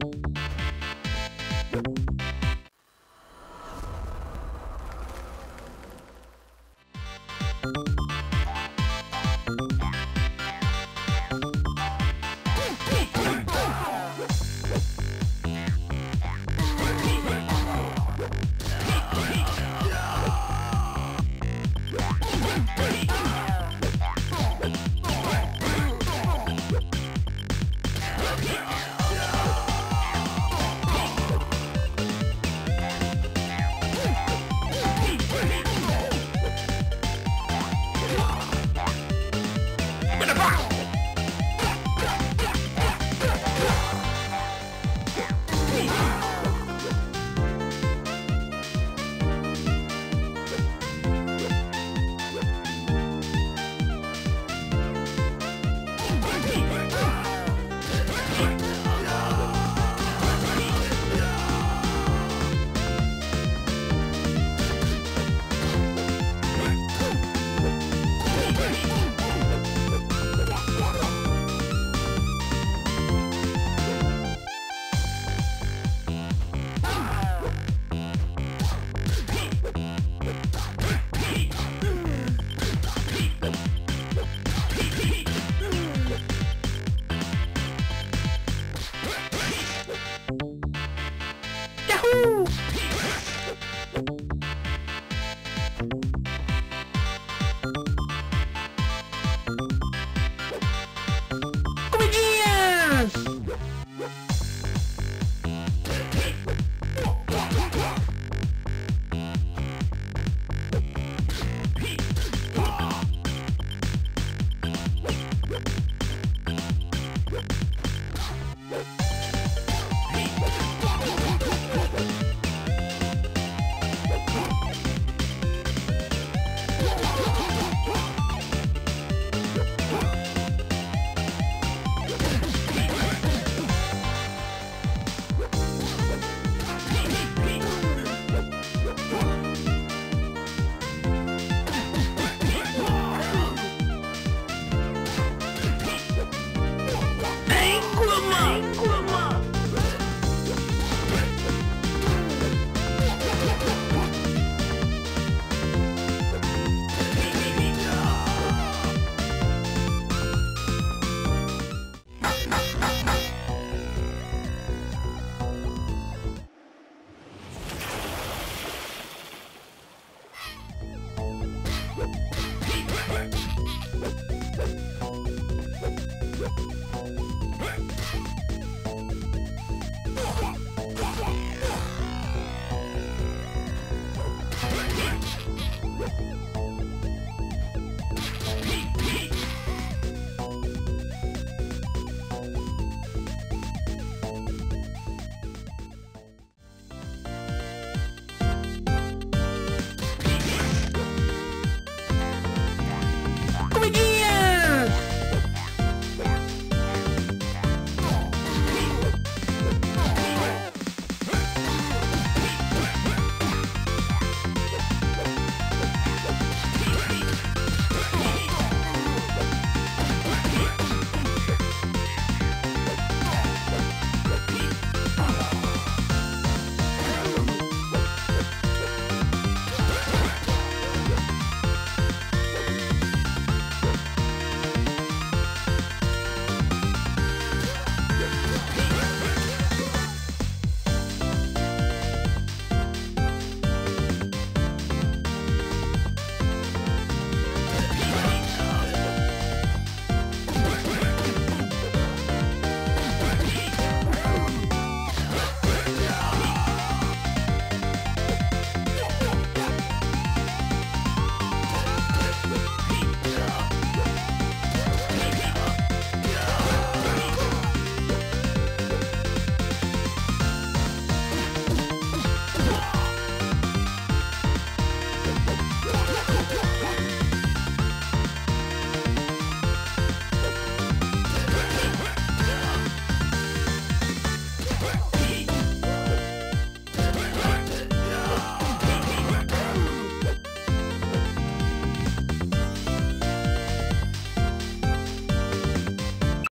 Bye.